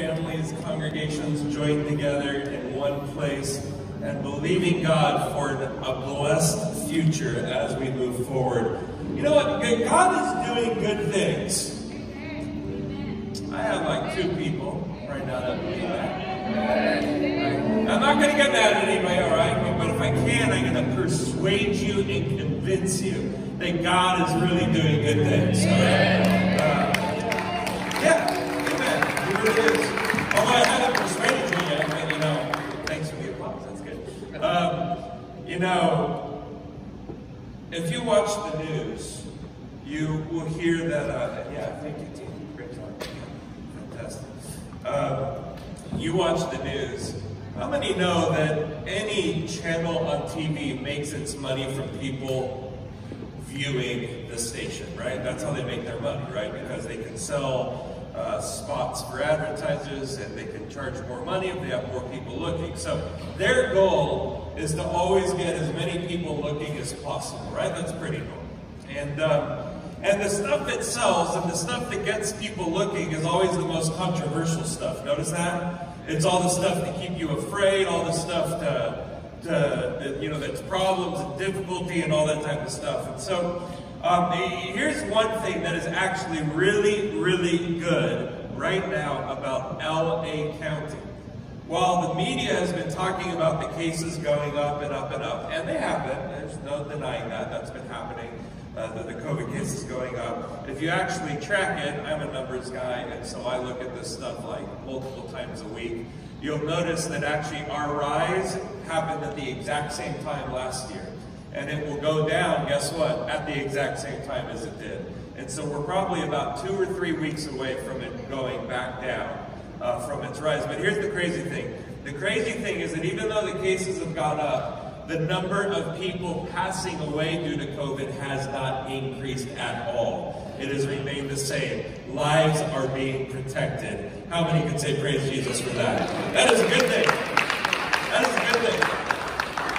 families, congregations join together in one place and believing God for a blessed future as we move forward. You know what? God is doing good things. I have like two people right now that believe that. I'm not going to get mad at anybody, all right? But if I can, I'm going to persuade you and convince you that God is really doing good things, all right? Uh, yeah, amen. He really is. I haven't persuaded you yet, but, you know, thanks for the applause. That's good. Um, you know, if you watch the news, you will hear that, uh, yeah, thank you, team. Great job. Fantastic. Uh, you watch the news. How many know that any channel on TV makes its money from people viewing the station, right? That's how they make their money, right? Because they can sell uh, spots for advertisers and they can charge more money if they have more people looking. So their goal is to always get as many people looking as possible, right? That's pretty cool. And um, and the stuff that sells and the stuff that gets people looking is always the most controversial stuff. Notice that? It's all the stuff that keep you afraid, all the stuff to, to you know, that's problems and difficulty and all that type of stuff. And so um, here's one thing that is actually really, really good right now about LA County. While the media has been talking about the cases going up and up and up, and they have been, there's no denying that, that's been happening uh, that the COVID cases going up. If you actually track it, I'm a numbers guy, and so I look at this stuff like multiple times a week. You'll notice that actually our rise happened at the exact same time last year. And it will go down, guess what, at the exact same time as it did. And so we're probably about two or three weeks away from it going back down uh, from its rise. But here's the crazy thing. The crazy thing is that even though the cases have gone up, the number of people passing away due to COVID has not increased at all. It has remained the same. Lives are being protected. How many can say praise Jesus for that? That is a good thing. That is a good thing.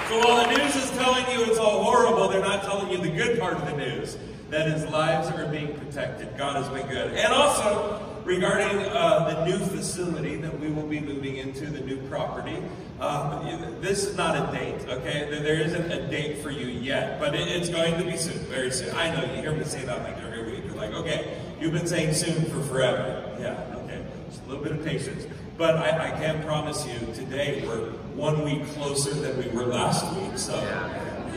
So while the news is telling you it's all horrible, they're not telling you the good part of the news. That is, lives are being protected. God has been good. And also, regarding uh, the new facility that we will be moving into, the new property. Uh, this is not a date, okay? There isn't a date for you yet, but it's going to be soon, very soon. I know you hear me say that like every week. You're like, okay, you've been saying soon for forever. Yeah, okay, just a little bit of patience. But I, I can promise you, today we're one week closer than we were last week. So,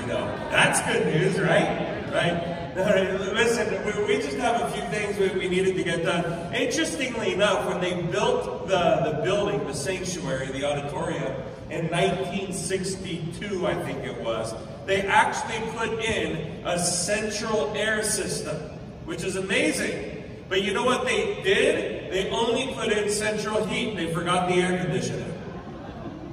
you know, that's good news, right? Right? Listen, we, just have a few things we, we needed to get done. Interestingly enough, when they built the, the building, the sanctuary, the auditorium, in 1962, I think it was, they actually put in a central air system, which is amazing. But you know what they did? They only put in central heat. They forgot the air conditioner.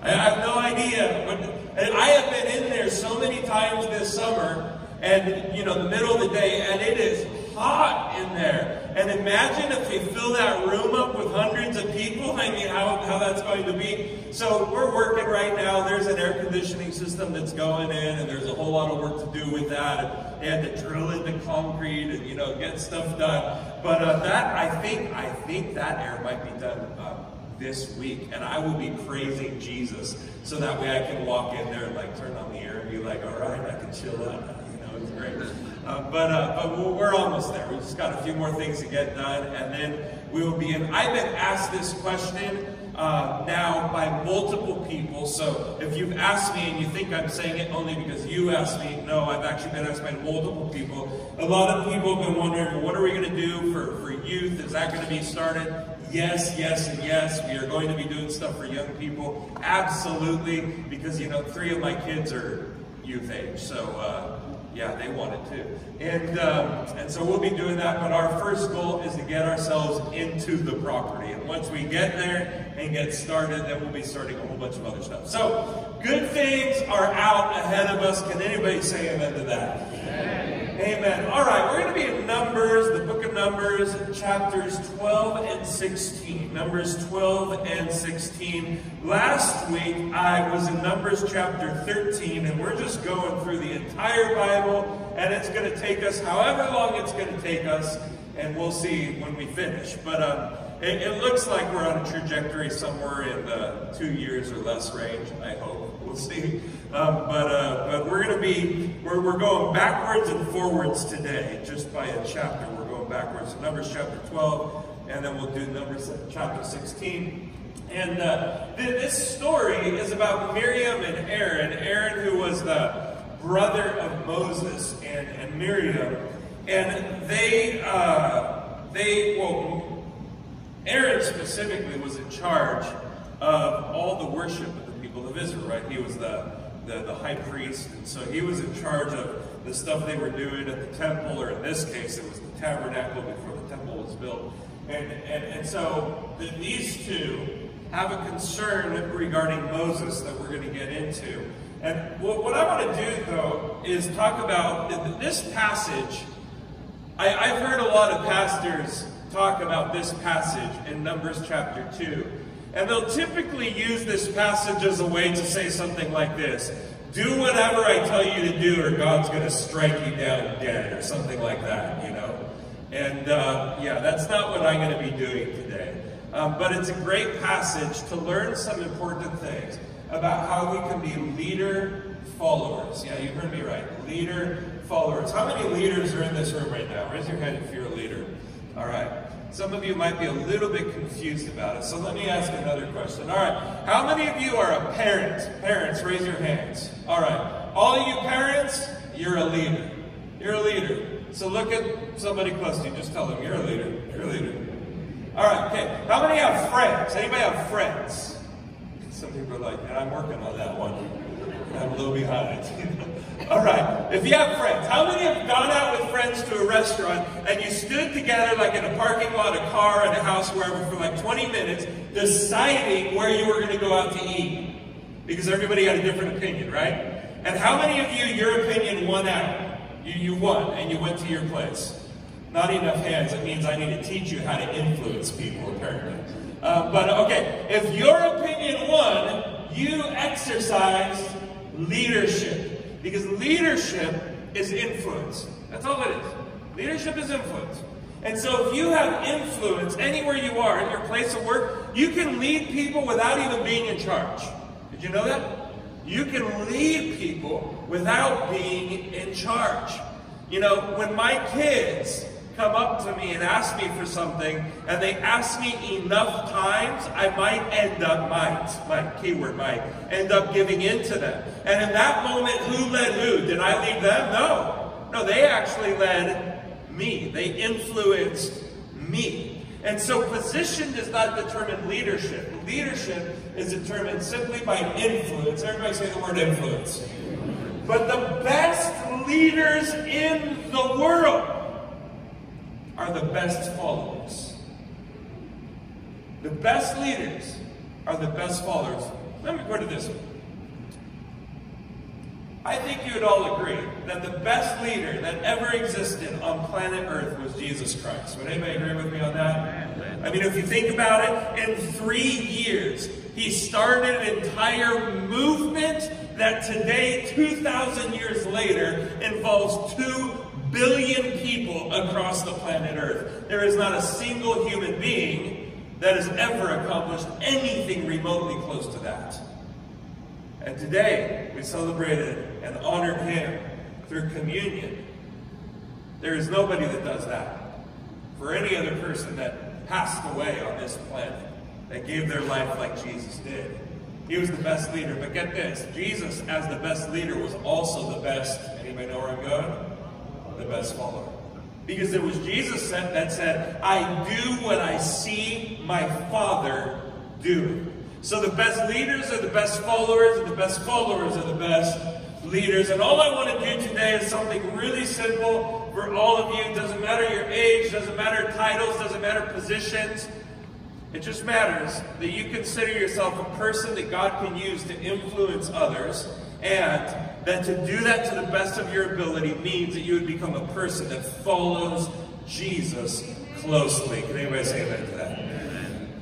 I have no idea. But, and I have been in there so many times this summer, and you know the middle of the day, and it is hot in there. And imagine if you fill that room up with hundreds of people. I mean, how, how that's going to be. So we're working right now. There's an air conditioning system that's going in, and there's a whole lot of work to do with that. Had to drill into concrete and you know get stuff done. But uh, that I think I think that air might be done. Uh, this week, and I will be praising Jesus so that way I can walk in there and like turn on the air and be like, all right, I can chill out great. Uh, but, uh, but we're almost there. We've just got a few more things to get done, and then we will be in. I've been asked this question uh, now by multiple people. So if you've asked me and you think I'm saying it only because you asked me, no, I've actually been asked by multiple people. A lot of people have been wondering, what are we going to do for, for youth? Is that going to be started? Yes, yes, and yes. We are going to be doing stuff for young people. Absolutely. Because, you know, three of my kids are youth age. So, uh, yeah, they want it too. And, um, and so we'll be doing that, but our first goal is to get ourselves into the property. And once we get there and get started, then we'll be starting a whole bunch of other stuff. So good things are out ahead of us. Can anybody say amen to that? Amen. All right, we're going to be in Numbers, Numbers, chapters 12 and 16. Numbers 12 and 16. Last week, I was in Numbers chapter 13, and we're just going through the entire Bible, and it's going to take us however long it's going to take us, and we'll see when we finish. But uh, it, it, looks like we're on a trajectory somewhere in the two years or less range, I hope. We'll see. Um, but, uh, but we're going to be, we're, we're going backwards and forwards today, just by a chapter. Backwards. Numbers chapter 12, and then we'll do Numbers chapter 16. And uh, this story is about Miriam and Aaron. Aaron, who was the brother of Moses, and, and Miriam. And they, uh, they, well, Aaron specifically was in charge of all the worship of the people of Israel, right? He was the, the, the high priest, and so he was in charge of the stuff they were doing at the temple, or in this case, it was the tabernacle before the temple was built. And, and, and so the, these two have a concern regarding Moses that we're going to get into. And what I want to do, though, is talk about this passage. I, have heard a lot of pastors talk about this passage in Numbers chapter 2. And they'll typically use this passage as a way to say something like this. Do whatever I tell you to do or God's going to strike you down dead or something like that, you know. And uh, yeah, that's not what I'm going to be doing today. Um, but it's a great passage to learn some important things about how we can be leader followers. Yeah, you heard me right. Leader followers. How many leaders are in this room right now? Raise your hand if you're a leader. All right. Some of you might be a little bit confused about it, so let me ask another question. All right. How many of you are a parent? Parents, raise your hands. All right. All of you parents, you're a leader. You're a leader. So look at somebody close to you. Just tell them, you're a leader. You're a leader. All right, okay. How many have friends? Anybody have friends? Some people are like, yeah, I'm working on that one. I'm a little behind. All right. If you have friends, how many have gone out with friends to a restaurant and you stood together like in a parking lot, a car, in a house, wherever, for like 20 minutes, deciding where you were going to go out to eat? Because everybody had a different opinion, right? And how many of you, your opinion won out? You, you won, and you went to your place. Not enough hands, it means I need to teach you how to influence people, apparently. Uh, but okay, if your opinion won, you exercised leadership. Because leadership is influence. That's all it is. Leadership is influence. And so if you have influence anywhere you are, in your place of work, you can lead people without even being in charge. Did you know that? You can lead people without being in charge. You know, when my kids come up to me and ask me for something, and they ask me enough times, I might end up, might, my keyword might, end up giving in to them. And in that moment, who led who? Did I lead them? No. No, they actually led me. They influenced me. And so position does not determine leadership. Leadership is determined simply by influence. Everybody say the word influence. But the best leaders in the world are the best followers. The best leaders are the best followers. Let me put it this way. I think you would all agree that the best leader that ever existed on planet Earth was Jesus Christ. Would anybody agree with me on that? I mean, if you think about it, in three years, he started an entire movement that today, 2,000 years later, involves two billion people across the planet Earth. There is not a single human being that has ever accomplished anything remotely close to that. And today, we celebrated and honored him through communion. There is nobody that does that. For any other person that passed away on this planet, that gave their life like Jesus did. He was the best leader. But get this, Jesus as the best leader was also the best, anybody know where I'm going? the best follower. Because it was Jesus that said, I do what I see my Father do. So the best leaders are the best followers, and the best followers are the best leaders. And all I want to do today is something really simple for all of you. It doesn't matter your age, doesn't matter titles, doesn't matter positions. It just matters that you consider yourself a person that God can use to influence others and that to do that to the best of your ability means that you would become a person that follows Jesus closely. Can anybody say amen to that?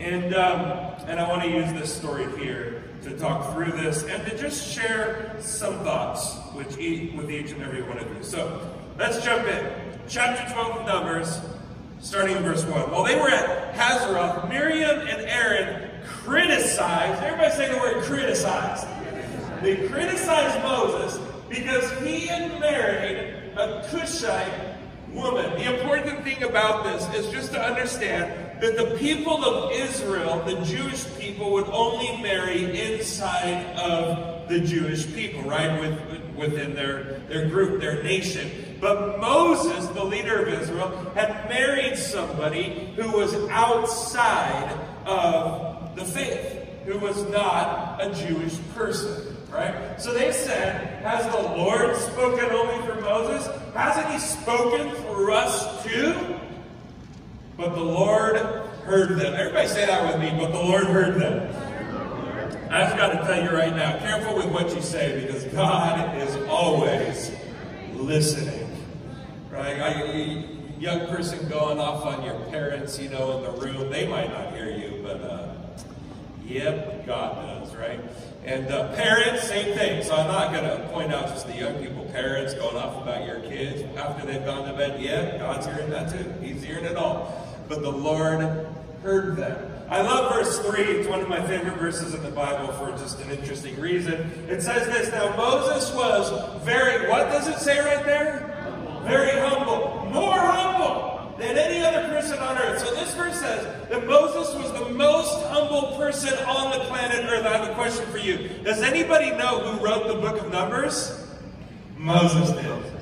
And, um, and I want to use this story here to talk through this and to just share some thoughts with each, with each and every one of you. So let's jump in. Chapter 12 of Numbers, starting in verse 1. While they were at Hazeroth, Miriam and Aaron criticized, everybody say the word criticized. They criticized Moses because he had married a Cushite woman. The important thing about this is just to understand that the people of Israel, the Jewish people, would only marry inside of the Jewish people, right? With, within their, their group, their nation. But Moses, the leader of Israel, had married somebody who was outside of the faith, who was not a Jewish person. Right? So they said, Has the Lord spoken only for Moses? Hasn't he spoken for us too? But the Lord heard them. Everybody say that with me, but the Lord heard them. I've got to tell you right now, careful with what you say because God is always listening. Right? I, young person going off on your parents, you know, in the room, they might not hear you, but uh, yep, God does, right? And uh, parents, same thing. So I'm not going to point out just the young people, parents going off about your kids after they've gone to bed. Yeah, God's hearing that too. He's hearing it all. But the Lord heard them. I love verse 3. It's one of my favorite verses in the Bible for just an interesting reason. It says this, Now Moses was very, what does it say right there? Very humble. More humble than any other person on earth. So this verse says that Moses was the most humble person on the planet Earth. I have a question for you. Does anybody know who wrote the book of Numbers? Moses did.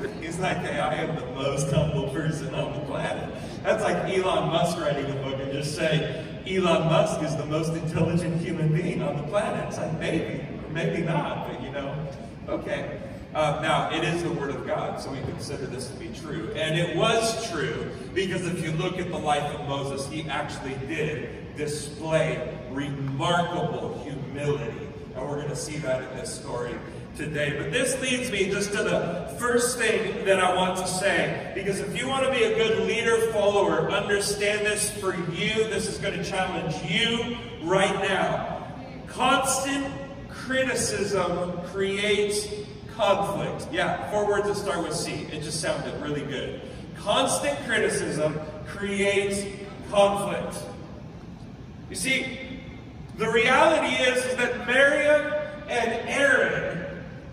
He's like, hey, I am the most humble person on the planet. That's like Elon Musk writing a book and just say, Elon Musk is the most intelligent human being on the planet. It's like, maybe, maybe not, but you know, okay. Uh, now, it is the Word of God, so we consider this to be true. And it was true, because if you look at the life of Moses, he actually did display remarkable humility. And we're going to see that in this story today. But this leads me just to the first thing that I want to say. Because if you want to be a good leader follower, understand this for you. This is going to challenge you right now. Constant criticism creates conflict. Yeah, four words that start with C. It just sounded really good. Constant criticism creates conflict. You see, the reality is, is that Miriam and Aaron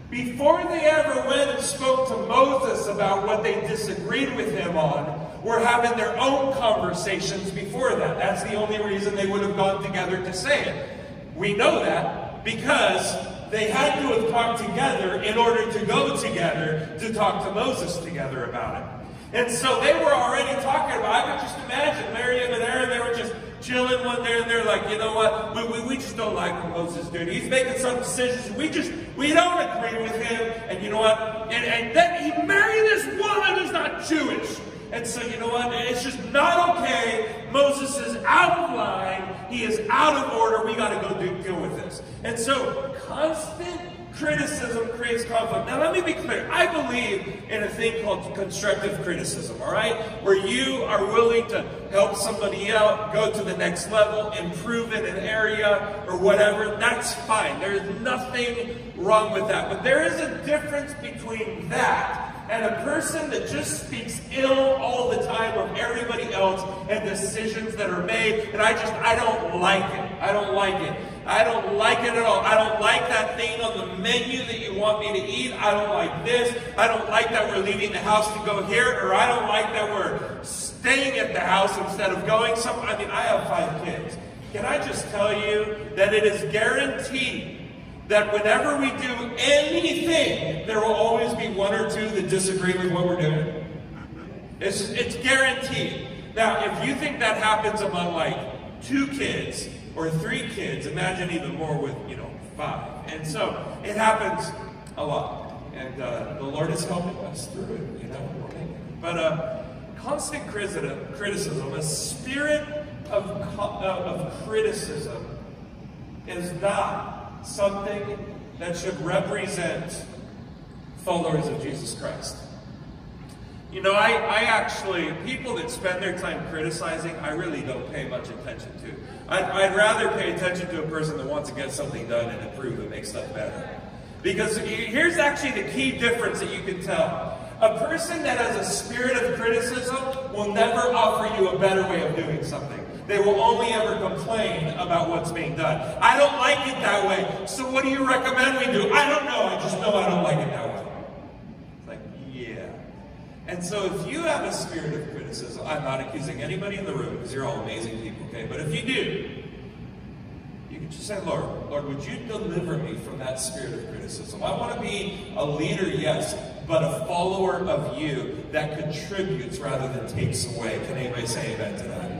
before they ever went and spoke to Moses about what they disagreed with him on, were having their own conversations before that. That's the only reason they would have gone together to say it. We know that because they had to have talked together in order to go together to talk to Moses together about it. And so they were already talking about, I could just imagine Miriam and Aaron, they were just chilling one day and they're like, you know what, we, we, we just don't like what Moses is doing. He's making some decisions. We just, we don't agree with him. And you know what? And, and then he married this woman who's not Jewish. And so, you know what? It's just not okay. Moses is out of line. He is out of order. We got to go do, deal with this. And so, constant criticism creates conflict. Now, let me be clear. I believe in a thing called constructive criticism, all right? Where you are willing to help somebody out, go to the next level, improve in an area or whatever. That's fine. There's nothing wrong with that. But there is a difference between that and a person that just speaks ill all the time of everybody else and decisions that are made. And I just, I don't like it. I don't like it. I don't like it at all. I don't like that thing on the menu that you want me to eat. I don't like this. I don't like that we're leaving the house to go here, or I don't like that we're staying at the house instead of going somewhere. I mean, I have five kids. Can I just tell you that it is guaranteed that whenever we do anything, there will always be one or two that disagree with what we're doing. It's, it's guaranteed. Now, if you think that happens among like two kids, or three kids, imagine even more with, you know, five. And so it happens a lot. And uh, the Lord is helping us through it, you know. But uh, constant criticism, a spirit of, of criticism, is not something that should represent followers of Jesus Christ. You know, I, I actually, people that spend their time criticizing, I really don't pay much attention to. I'd, I'd rather pay attention to a person that wants to get something done and improve and make stuff better. Because here's actually the key difference that you can tell. A person that has a spirit of criticism will never offer you a better way of doing something. They will only ever complain about what's being done. I don't like it that way. So what do you recommend we do? I don't know. I just know I don't like it that way. It's like, yeah. And so if you have a spirit of criticism, I'm not accusing anybody in the room because you're all amazing people, okay? But if you do, you can just say, Lord, Lord, would you deliver me from that spirit of criticism? I want to be a leader, yes, but a follower of you that contributes rather than takes away. Can anybody say amen to that?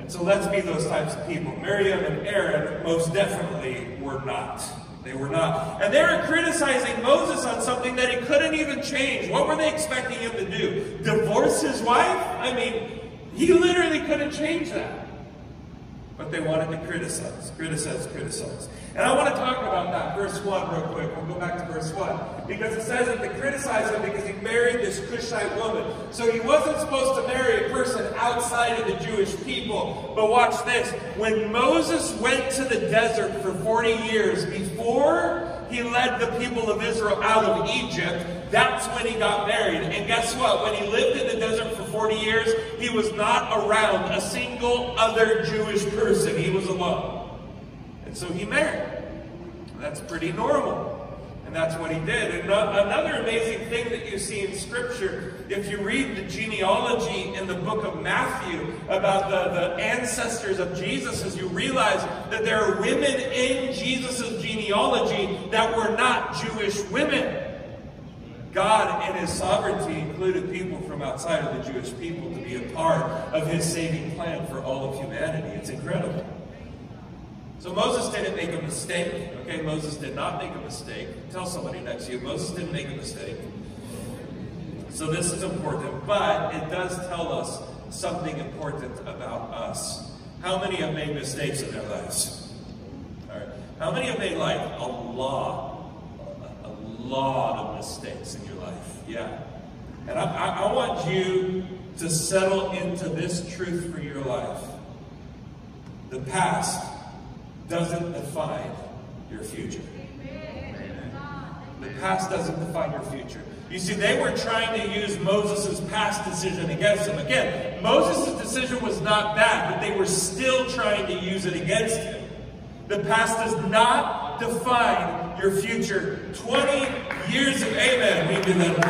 And so let's be those types of people. Miriam and Aaron most definitely were not. They were not. And they were criticizing Moses on something that he couldn't even change. What were they expecting him to do? Divorce his wife? I mean, he literally couldn't change that but they wanted to criticize, criticize, criticize. And I want to talk about that, verse 1, real quick. We'll go back to verse 1. Because it says that they criticized him because he married this Cushite woman. So he wasn't supposed to marry a person outside of the Jewish people. But watch this. When Moses went to the desert for 40 years before he led the people of Israel out of Egypt, that's when he got married. And guess what? When he lived in the desert for 40 years, he was not around a single other Jewish person. He was alone. And so he married. That's pretty normal. And that's what he did. And uh, another amazing thing that you see in Scripture, if you read the genealogy in the book of Matthew about the, the ancestors of Jesus, as you realize that there are women in Jesus' that were not Jewish women. God, in his sovereignty, included people from outside of the Jewish people to be a part of his saving plan for all of humanity. It's incredible. So Moses didn't make a mistake. Okay, Moses did not make a mistake. Tell somebody next to you, Moses didn't make a mistake. So this is important, but it does tell us something important about us. How many have made mistakes in their lives? How many have made like a lot, a lot of mistakes in your life? Yeah. And I, I, I want you to settle into this truth for your life. The past doesn't define your future. The past doesn't define your future. You see, they were trying to use Moses' past decision against him. Again, Moses' decision was not bad, but they were still trying to use it against him. The past does not define your future. 20 years of amen. We did that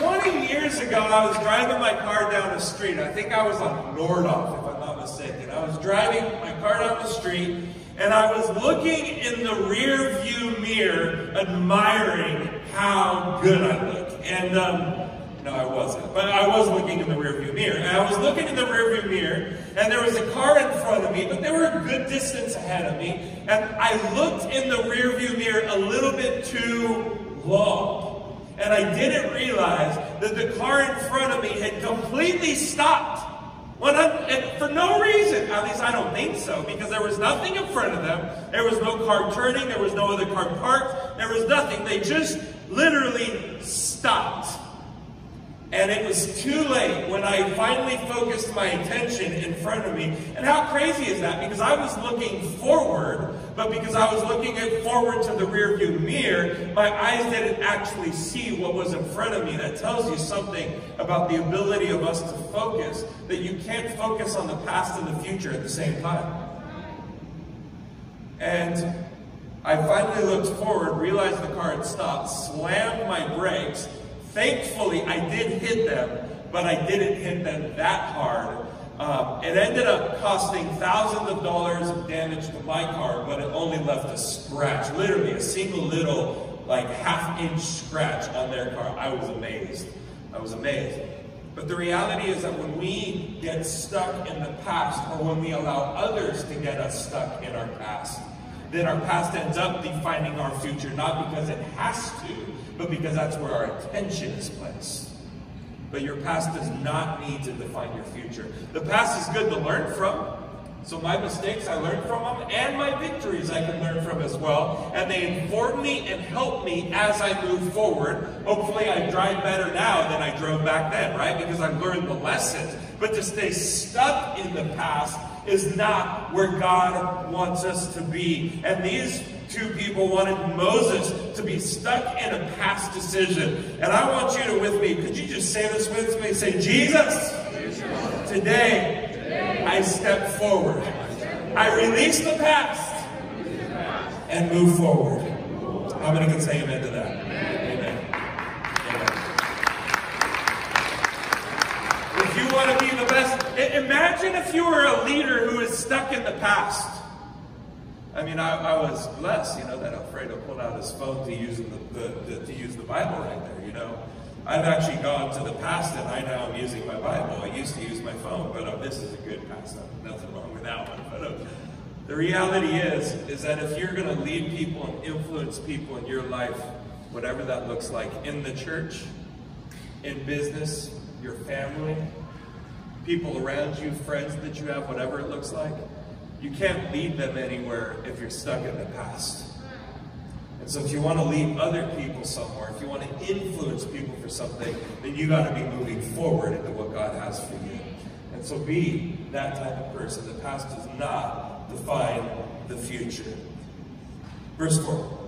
once in years ago, I was driving my car down the street. I think I was on Nordhoff, if I'm not mistaken. I was driving my car down the street, and I was looking in the rear view mirror, admiring how good I look. And, um, no, I wasn't. But I was looking in the rearview mirror. And I was looking in the rearview mirror, and there was a car in front of me, but they were a good distance ahead of me. And I looked in the rearview mirror a little bit too long. And I didn't realize that the car in front of me had completely stopped. When I, for no reason, at least I don't think so, because there was nothing in front of them. There was no car turning, there was no other car parked, there was nothing. They just literally stopped. And it was too late when I finally focused my attention in front of me. And how crazy is that? Because I was looking forward, but because I was looking forward to the rearview mirror, my eyes didn't actually see what was in front of me. That tells you something about the ability of us to focus, that you can't focus on the past and the future at the same time. And I finally looked forward, realized the car had stopped, slammed my brakes, Thankfully, I did hit them, but I didn't hit them that hard. Um, it ended up costing thousands of dollars of damage to my car, but it only left a scratch, literally a single little, like half inch scratch on their car. I was amazed. I was amazed. But the reality is that when we get stuck in the past, or when we allow others to get us stuck in our past, then our past ends up defining our future, not because it has to, but because that's where our attention is placed. But your past does not need to define your future. The past is good to learn from. So my mistakes, I learn from them, and my victories I can learn from as well. And they inform me and help me as I move forward. Hopefully I drive better now than I drove back then, right? Because I've learned the lessons. But to stay stuck in the past is not where God wants us to be. And these two people wanted Moses to be stuck in a past decision. And I want you to, with me, could you just say this with me? Say, Jesus, today I step forward. I release the past and move forward. How many can say amen to that? Amen. amen. If you want to be the best, imagine if you were a leader who is stuck in the past. I mean, I, I, was blessed, you know, that Alfredo pulled out his phone to use the, the, the, to use the Bible right there, you know. I've actually gone to the past and I now am using my Bible. I used to use my phone, but uh, this is a good past. Nothing wrong with that one. But uh, the reality is, is that if you're going to lead people and influence people in your life, whatever that looks like, in the church, in business, your family, people around you, friends that you have, whatever it looks like, you can't lead them anywhere if you're stuck in the past. And so if you want to lead other people somewhere, if you want to influence people for something, then you got to be moving forward into what God has for you. And so be that type of person. The past does not define the future. Verse 4.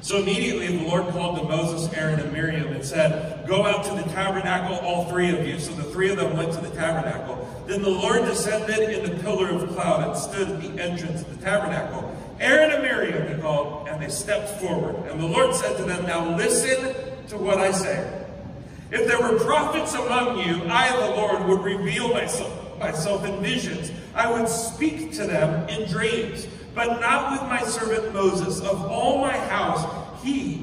So immediately the Lord called to Moses, Aaron, and Miriam and said, Go out to the tabernacle, all three of you. So the three of them went to the tabernacle. Then the Lord descended in the pillar of cloud and stood at the entrance of the tabernacle. Aaron and Miriam he called, and they stepped forward. And the Lord said to them, Now listen to what I say. If there were prophets among you, I, the Lord, would reveal myself, myself in visions. I would speak to them in dreams, but not with my servant Moses. Of all my house,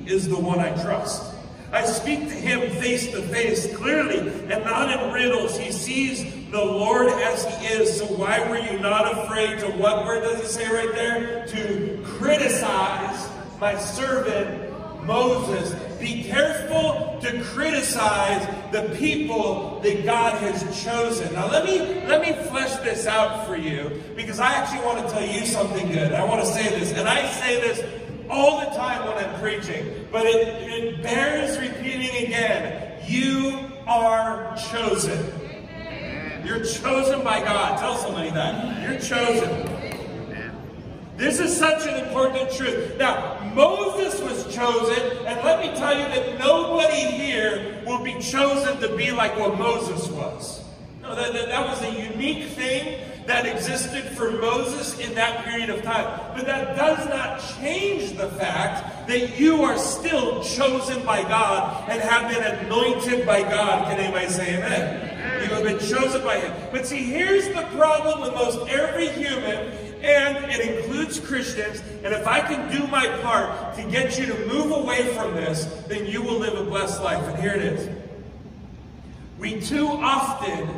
is the one I trust. I speak to him face to face, clearly, and not in riddles. He sees the Lord as he is. So why were you not afraid to, what word does it say right there? To criticize my servant Moses. Be careful to criticize the people that God has chosen. Now let me let me flesh this out for you because I actually want to tell you something good. I want to say this, and I say this all the time when I'm preaching, but it, it bears repeating again. You are chosen. You're chosen by God. Tell somebody that. You're chosen. This is such an important truth. Now, Moses was chosen, and let me tell you that nobody here will be chosen to be like what Moses was. No, that, that, that was a unique thing that existed for Moses in that period of time. But that does not change the fact that you are still chosen by God and have been anointed by God. Can anybody say amen? You have been chosen by Him. But see, here's the problem with most every human, and it includes Christians. And if I can do my part to get you to move away from this, then you will live a blessed life. And here it is. We too often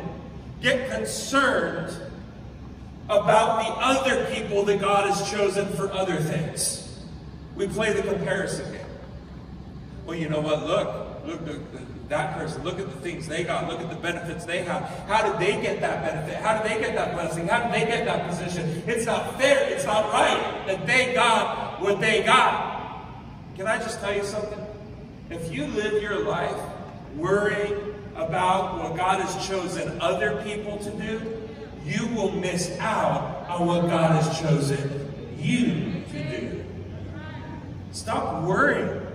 get concerned about the other people that God has chosen for other things. We play the comparison game. Well, you know what? Look, look, look, that person, look at the things they got, look at the benefits they have. How did they get that benefit? How did they get that blessing? How did they get that position? It's not fair, it's not right that they got what they got. Can I just tell you something? If you live your life worrying about what God has chosen other people to do, you will miss out on what God has chosen you to do. Stop worrying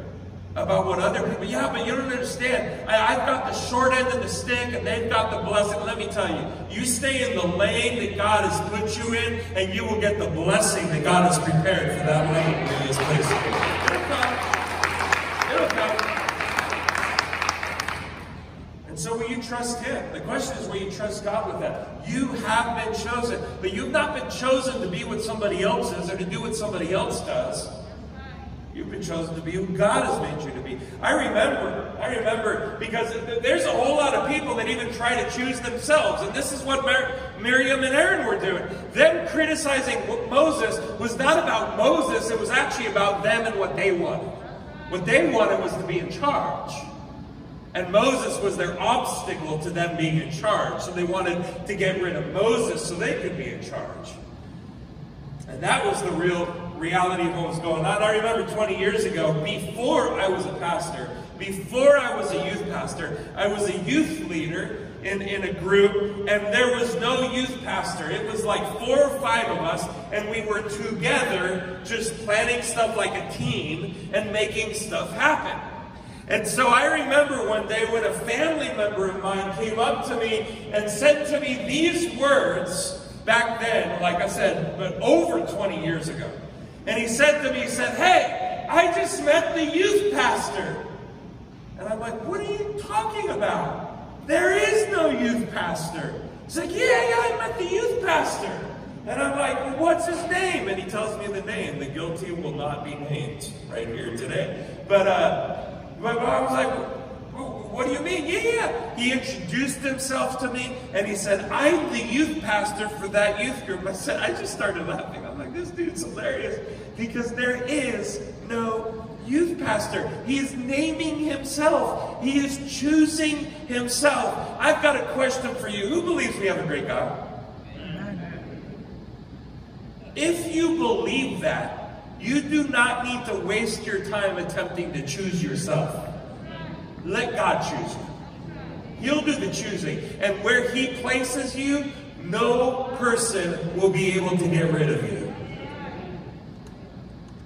about what other people, yeah, but you don't understand. I, have got the short end of the stick and they've got the blessing. Let me tell you, you stay in the lane that God has put you in and you will get the blessing that God has prepared for that lane in this. so will you trust Him? The question is, will you trust God with that? You have been chosen, but you've not been chosen to be what somebody else is or to do what somebody else does. You've been chosen to be who God has made you to be. I remember, I remember, because there's a whole lot of people that even try to choose themselves. And this is what Miriam and Aaron were doing. Them criticizing Moses was not about Moses, it was actually about them and what they wanted. What they wanted was to be in charge. And Moses was their obstacle to them being in charge. So they wanted to get rid of Moses so they could be in charge. And that was the real reality of what was going on. I remember 20 years ago, before I was a pastor, before I was a youth pastor, I was a youth leader in, in a group, and there was no youth pastor. It was like four or five of us, and we were together just planning stuff like a team and making stuff happen. And so I remember one day when a family member of mine came up to me and said to me these words back then, like I said, but over 20 years ago. And he said to me, he said, Hey, I just met the youth pastor. And I'm like, What are you talking about? There is no youth pastor. He's like, Yeah, yeah, I met the youth pastor. And I'm like, what's his name? And he tells me the name. The guilty will not be named right here today. But uh, but I was like, what do you mean? Yeah, yeah. He introduced himself to me and he said, I'm the youth pastor for that youth group. I said, I just started laughing. I'm like, this dude's hilarious because there is no youth pastor. He is naming himself. He is choosing himself. I've got a question for you. Who believes we have a great God? If you believe that, you do not need to waste your time attempting to choose yourself. Let God choose you. He'll do the choosing. And where He places you, no person will be able to get rid of you.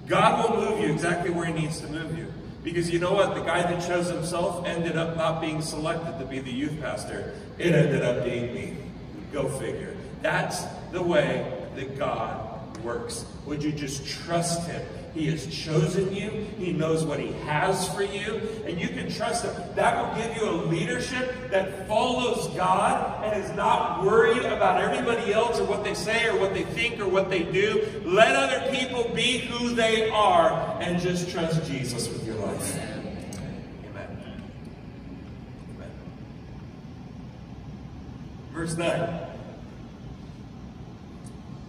God will move you exactly where He needs to move you. Because you know what? The guy that chose himself ended up not being selected to be the youth pastor. It ended up being me. Go figure. That's the way that God works. Would you just trust him? He has chosen you. He knows what he has for you. And you can trust him. That will give you a leadership that follows God and is not worried about everybody else or what they say or what they think or what they do. Let other people be who they are and just trust Jesus with your life. Amen. Amen. Verse 9.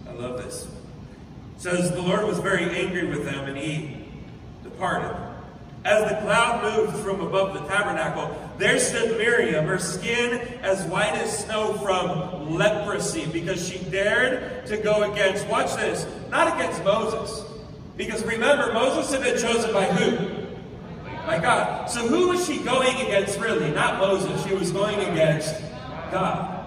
I love this says the Lord was very angry with them and he departed. As the cloud moved from above the tabernacle, there stood Miriam, her skin as white as snow from leprosy, because she dared to go against, watch this, not against Moses. Because remember, Moses had been chosen by who? By God. So who was she going against really? Not Moses. She was going against God.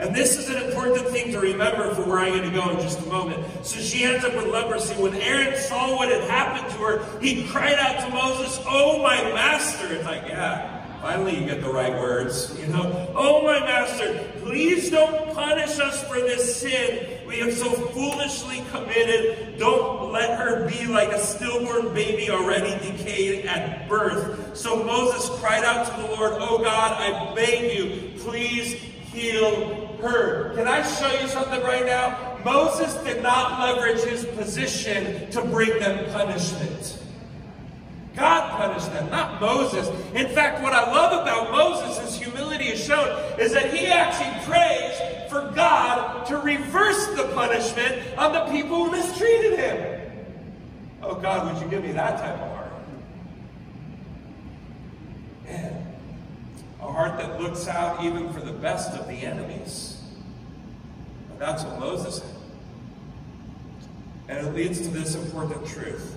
And this is an important thing to remember for where I'm going to go in just a moment. So she ends up with leprosy. When Aaron saw what had happened to her, he cried out to Moses, Oh, my master. It's like, yeah, finally you get the right words. You know, oh, my master, please don't punish us for this sin we have so foolishly committed. Don't let her be like a stillborn baby already decayed at birth. So Moses cried out to the Lord, Oh God, I beg you, please heal her. Can I show you something right now? Moses did not leverage his position to bring them punishment. God punished them, not Moses. In fact, what I love about Moses, his humility is shown, is that he actually prays for God to reverse the punishment on the people who mistreated him. Oh God, would you give me that type of heart? Man, a heart that looks out even for the best of the enemies. That's what Moses had. And it leads to this important truth.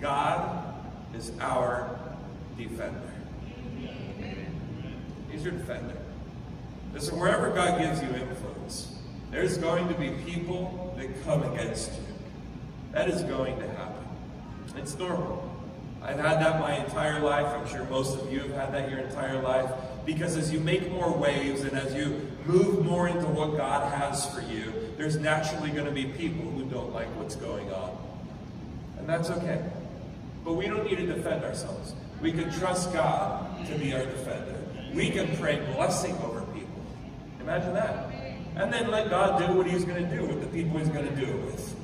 God is our defender. He's your defender. Listen, wherever God gives you influence, there's going to be people that come against you. That is going to happen. It's normal. I've had that my entire life. I'm sure most of you have had that your entire life. Because as you make more waves and as you move more into what God has for you, there's naturally going to be people who don't like what's going on. And that's okay. But we don't need to defend ourselves. We can trust God to be our defender. We can pray blessing over people. Imagine that. And then let God do what he's going to do with the people he's going to do it with.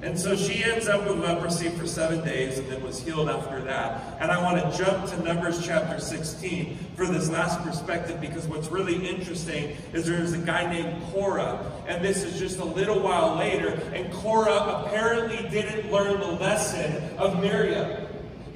And so she ends up with leprosy for seven days and then was healed after that. And I want to jump to Numbers chapter 16 for this last perspective because what's really interesting is there's a guy named Korah. And this is just a little while later. And Korah apparently didn't learn the lesson of Miriam.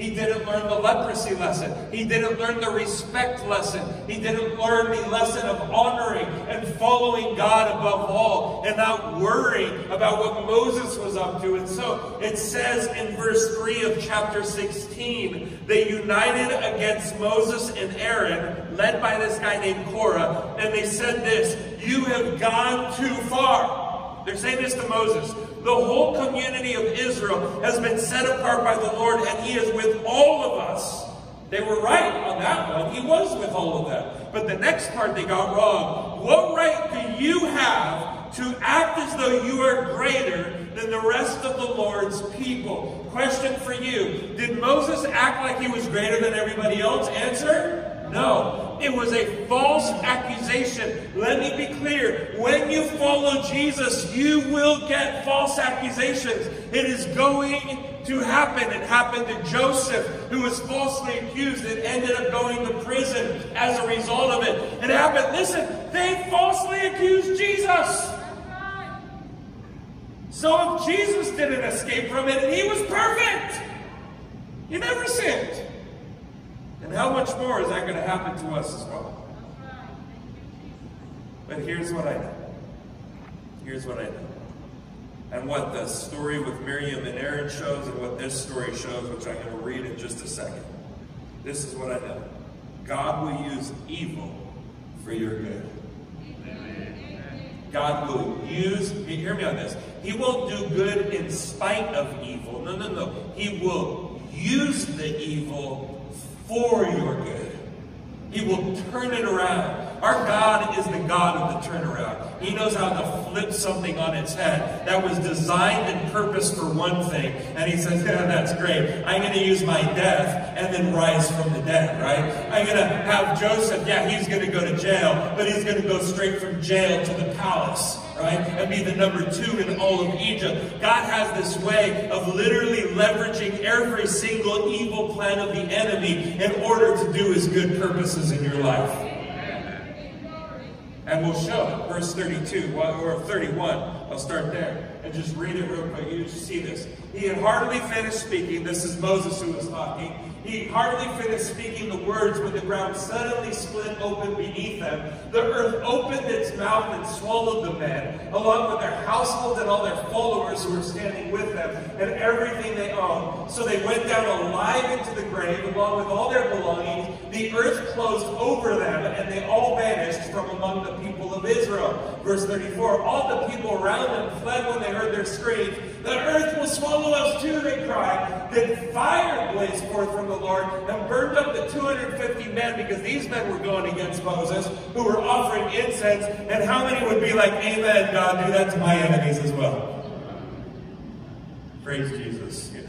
He didn't learn the leprosy lesson. He didn't learn the respect lesson. He didn't learn the lesson of honoring and following God above all and not worrying about what Moses was up to. And so it says in verse 3 of chapter 16, they united against Moses and Aaron, led by this guy named Korah, and they said this, You have gone too far. They're saying this to Moses. The whole community of Israel has been set apart by the Lord, and He is with all of us. They were right on that one. He was with all of them. But the next part they got wrong. What right do you have to act as though you are greater than the rest of the Lord's people? Question for you. Did Moses act like he was greater than everybody else? Answer no, it was a false accusation. Let me be clear. When you follow Jesus, you will get false accusations. It is going to happen. It happened to Joseph, who was falsely accused and ended up going to prison as a result of it. It happened, listen, they falsely accused Jesus. So if Jesus didn't escape from it and he was perfect, he never sinned. And how much more is that going to happen to us as well? But here's what I know. Here's what I know. And what the story with Miriam and Aaron shows, and what this story shows, which I'm going to read in just a second. This is what I know God will use evil for your good. God will use, hear me on this. He won't do good in spite of evil. No, no, no. He will use the evil for your good. He will turn it around. Our God is the God of the turnaround. He knows how to flip something on its head that was designed and purposed for one thing. And he says, yeah, that's great. I'm going to use my death and then rise from the dead, right? I'm going to have Joseph, yeah, he's going to go to jail, but he's going to go straight from jail to the palace right? And be the number two in all of Egypt. God has this way of literally leveraging every single evil plan of the enemy in order to do his good purposes in your life. And we'll show it. Verse 32 or 31. I'll start there and just read it real quick. You see this. He had hardly finished speaking. This is Moses who was talking. He hardly finished speaking the words when the ground suddenly split open beneath them. The earth opened its mouth and swallowed the men, along with their households and all their followers who were standing with them, and everything they owned. So they went down alive into the grave, along with all their belongings. The earth closed over them, and they all vanished from among the people of Israel. Verse 34 All the people around them fled when they heard their screams. The earth will swallow us too, they cried. Then fire blazed forth from the Lord and burned up the 250 men because these men were going against Moses who were offering incense. And how many would be like, Amen, God, do that to my enemies as well? Praise Jesus. You know.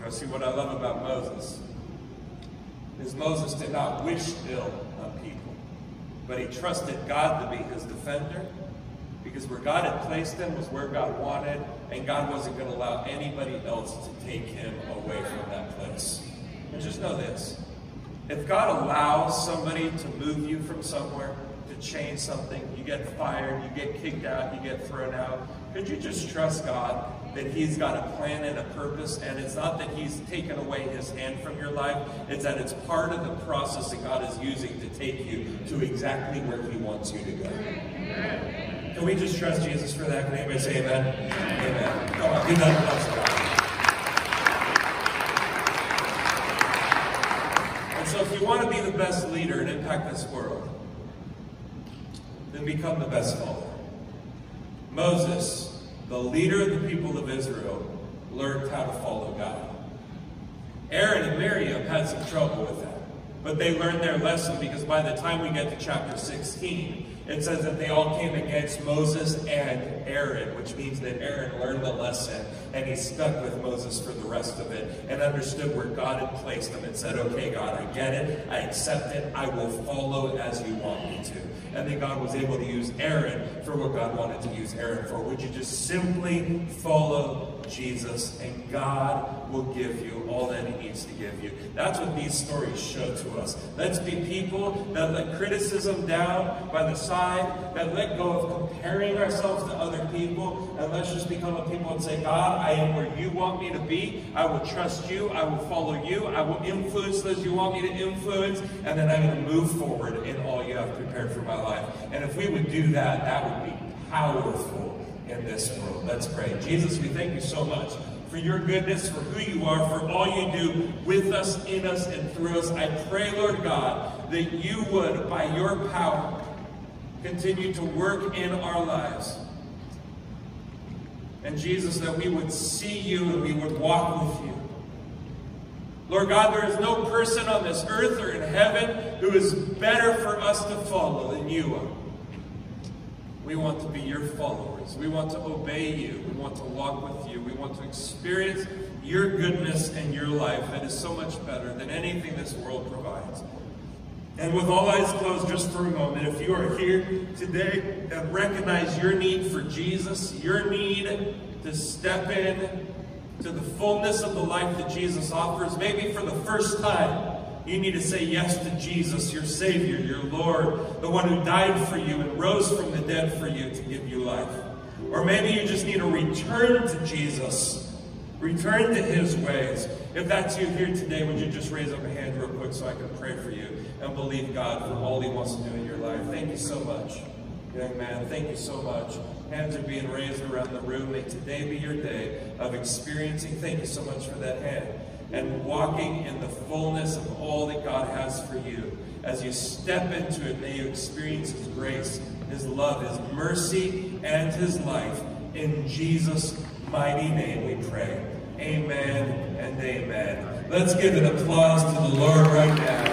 Now, see what I love about Moses is Moses did not wish ill on people, but he trusted God to be his defender because where God had placed him was where God wanted, and God wasn't going to allow anybody else to take him away from that place. And just know this if God allows somebody to move you from somewhere, to change something, you get fired, you get kicked out, you get thrown out, could you just trust God that He's got a plan and a purpose, and it's not that He's taken away His hand from your life, it's that it's part of the process that God is using to take you to exactly where He wants you to go. Can we just trust Jesus for that? Can anybody say amen? Amen. Come on, give that. And so if you want to be the best leader and impact this world, then become the best follower. Moses, the leader of the people of Israel, learned how to follow God. Aaron and Miriam had some trouble with that. But they learned their lesson because by the time we get to chapter 16, it says that they all came against Moses and Aaron, which means that Aaron learned the lesson and he stuck with Moses for the rest of it and understood where God had placed him and said, okay, God, I get it. I accept it. I will follow as you want me to. And then God was able to use Aaron for what God wanted to use Aaron for. Would you just simply follow Jesus and God will give you all that he needs to give you. That's what these stories show to us. Let's be people that let criticism down by the side that let go of comparing ourselves to other people, and let's just become a people and say, God, I am where you want me to be. I will trust you. I will follow you. I will influence those you want me to influence, and then I'm going to move forward in all you have prepared for my life. And if we would do that, that would be powerful in this world. Let's pray. Jesus, we thank you so much for your goodness, for who you are, for all you do with us, in us, and through us. I pray, Lord God, that you would, by your power, continue to work in our lives. And Jesus, that we would see you and we would walk with you. Lord God, there is no person on this earth or in heaven who is better for us to follow than you are. We want to be your followers. We want to obey you. We want to walk with you. We want to experience your goodness and your life that is so much better than anything this world provides. And with all eyes closed, just for a moment, if you are here today and recognize your need for Jesus, your need to step in to the fullness of the life that Jesus offers, maybe for the first time, you need to say yes to Jesus, your Savior, your Lord, the one who died for you and rose from the dead for you to give you life. Or maybe you just need to return to Jesus, return to his ways. If that's you here today, would you just raise up a hand real quick so I can pray for you and believe God for all he wants to do in your life? Thank you so much, young man. Thank you so much. Hands are being raised around the room. May today be your day of experiencing. Thank you so much for that hand and walking in the fullness of all that God has for you. As you step into it, may you experience His grace, His love, His mercy, and His life. In Jesus' mighty name we pray. Amen and amen. Let's give an applause to the Lord right now.